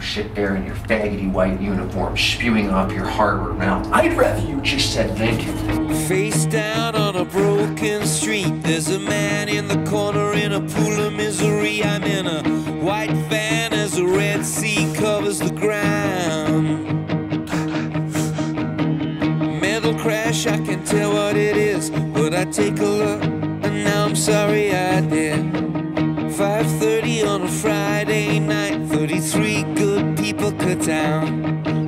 Sit there in your faggoty white uniform, spewing off your Harvard mouth. I'd rather you just said thank you. Face down on a broken street. There's a man in the corner in a pool of misery. I'm in a white van as the Red Sea covers the ground. Metal crash, I can tell what it is, but I take a look, and now I'm sorry I did. 5:30 on a Friday night, 33 good people cut down.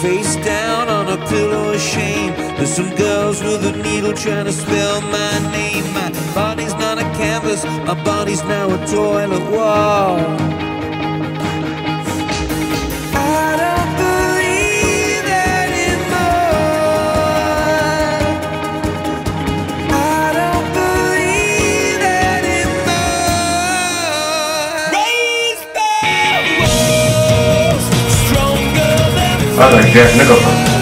Face down on a pillow of shame. There's some girls with a needle trying to spell my name. My body's not a canvas, my body's now a toilet wall. Than Father Jeff Nicholson.